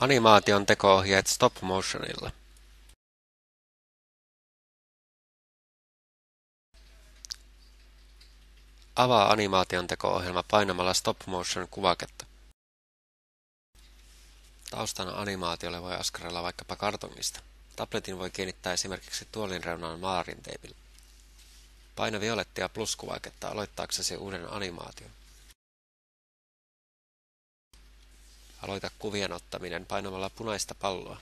Animaation teko-ohjeet stop motionilla Avaa animaation teko-ohjelma painamalla Stop Motion kuvaketta. Taustana animaatiolle voi askarella vaikkapa kartongista. Tabletin voi kiinnittää esimerkiksi tuolin reunaan maalarinteipillä. Paina violettia pluskuvaketta aloittaaksesi uuden animaation. Aloita kuvien ottaminen painamalla punaista palloa.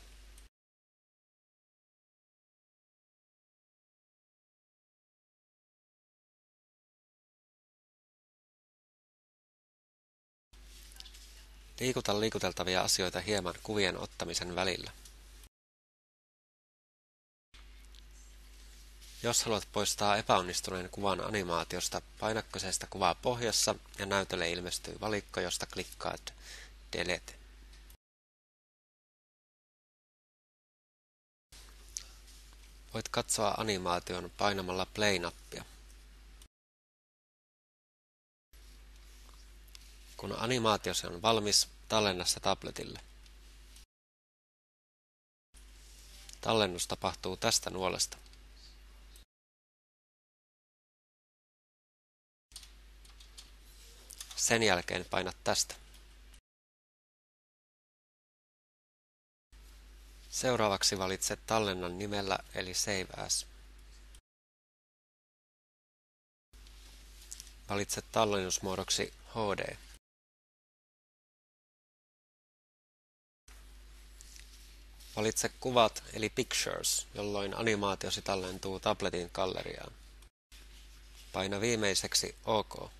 Liikuta liikuteltavia asioita hieman kuvien ottamisen välillä. Jos haluat poistaa epäonnistuneen kuvan animaatiosta, paina kyseistä kuvaa pohjassa ja näytölle ilmestyy valikko, josta klikkaat Delete. Voit katsoa animaation painamalla Play-nappia. Kun animaatiosi on valmis, tallenna se tabletille. Tallennus tapahtuu tästä nuolesta. Sen jälkeen painat tästä. Seuraavaksi valitse tallennan nimellä eli Save As. Valitse tallennusmuodoksi HD. Valitse kuvat eli Pictures, jolloin animaatiosi tallentuu tabletin galleriaan. Paina viimeiseksi OK.